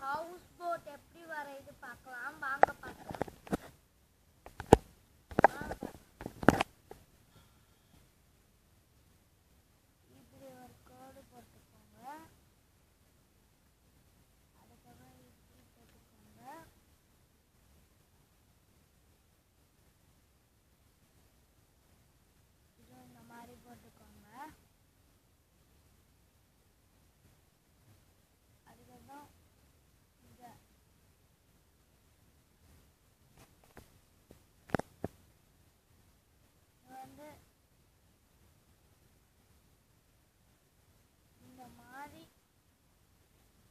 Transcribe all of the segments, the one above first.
House boat எப்படி வரையுது பார்க்கலாம். வாங்க பார்க்கலாம் வாங்க. இப்படி ஒரு கோடு போட்டுக்கோங்க அதுக்கப்புறம் இப்படி போட்டுக்கோங்க இது இந்த மாதிரி போட்டுக்கோங்க அதுக்கப்புறம் இத இது வந்து இந்த மாதிரி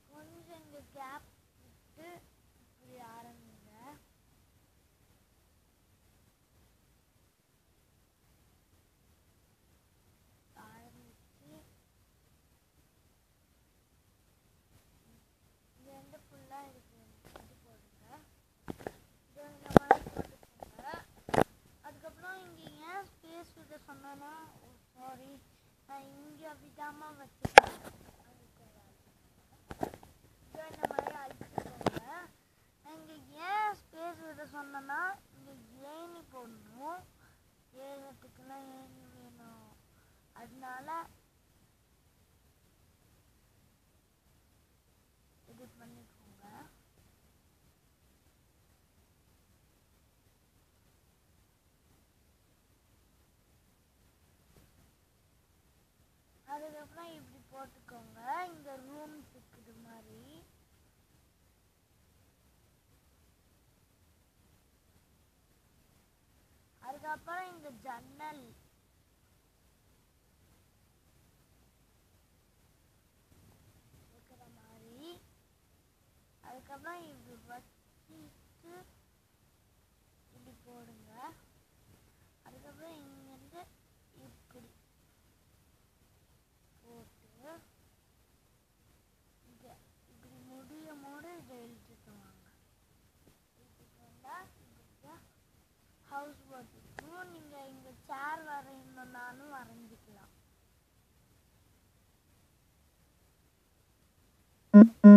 கொஞ்சம் இங்க கேப் விட்டு இப்படி ஆரம்பிங்க. ஆரம்பிச்சு இது வந்து ஃபுல்லாக இருக்குது இது போடுங்க. இது இந்த மாதிரி போட்டுக்கோங்க. அதுக்கப்புறம் இங்கே ஏன் ஸ்பேஸ் விட சொன்னேன்னா சாரி நான் இங்க விடாம வச்சுட்டேன் அதுக்கு ஒரு இது இந்த மாதிரி அழிச்சுக்கோங்க இங்க ஏன் ஸ்பேஸ் விட சொன்னேன்னா இங்க ஏணி போடணும் ஏறத்துக்குலாம் ஏணி வேணும் அதனால இது பண்ணிக்கோங்க. அதுக்கப்புறம் இப்படி போட்டுக்கோங்க. இந்த ரூம்ஸ் இருக்குது மாதிரி. அதுக்கப்புறம் இந்த ஜன்னல் Mm-hmm.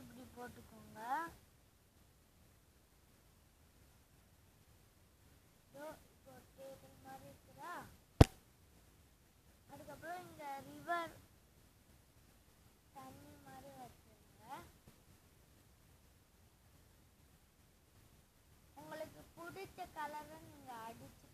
இப்படி போட்டுக்கோங்க. இப்போ டேபிள் மாதிரி இருக்குதா? அதுக்கப்புறம் இந்த ரிவர் தண்ணி மாதிரி வச்சுருங்க. உங்களுக்கு பிடிச்ச கலரை நீங்கள் அடிச்சு